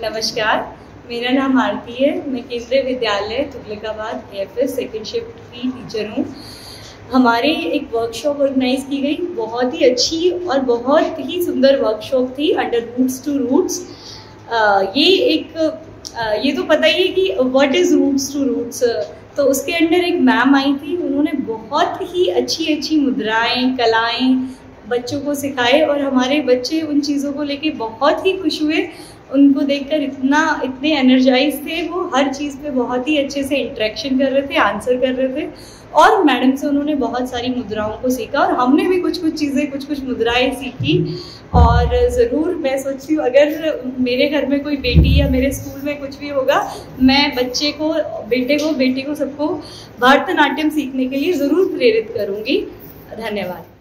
नमस्कार मेरा नाम आरती है। मैं Kendriya Vidyalaya Tughlakabad F S second shift की टीचर हूँ। हमारे एक वर्कशॉप ऑर्गेनाइज की गई। बहुत ही अच्छी और बहुत ही सुंदर वर्कशॉप थी अंडर रूट्स टू रूट्स ये एक आ, ये तो पता ही है कि what is roots to roots तो उसके अंडर एक मैम आई थी। उन्होंने बहुत ही अच्छी अच्छी मुद्राएँ कलाएँ बच्चों को सिखाए और हमारे बच्चे उन चीज़ों को लेके बहुत ही खुश हुए। उनको देखकर इतना, इतने एनर्जाइज थे वो, हर चीज़ पे बहुत ही अच्छे से इंट्रैक्शन कर रहे थे आंसर कर रहे थे। और मैडम से उन्होंने बहुत सारी मुद्राओं को सीखा और हमने भी कुछ कुछ चीज़ें कुछ कुछ मुद्राएँ सीखी। और ज़रूर मैं सोचती हूँ, अगर मेरे घर में कोई बेटी या मेरे स्कूल में कुछ भी होगा, मैं बच्चे को, बेटे को, बेटी को सबको भरतनाट्यम सीखने के लिए ज़रूर प्रेरित करूँगी। धन्यवाद।